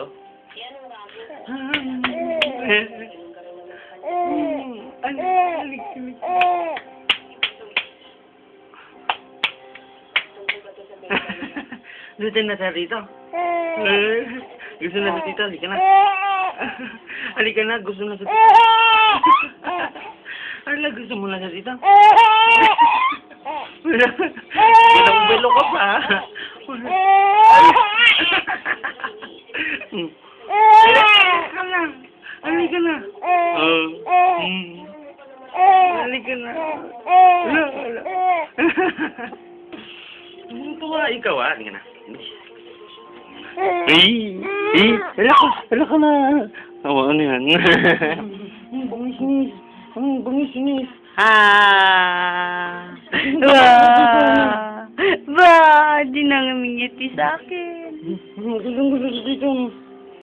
dito? Alik, alik. Gusto na dito? Eh, Gusto na sa dito? Halika na. Halika na, gusto na sa dito. Ala, gusto mo na sa dito? Ginambelo ka pa. Halika na. Halika na. Oh. Mm. Halika na. Ala, ala. Ang tuwa ikaw ah. Halika na. Eh, eh, ala ka, ala ka na. Awa, ano yan? Ang bangis-nis. Ah! Ba! Ba! Di na ngumingiti sa akin. Gusto dito.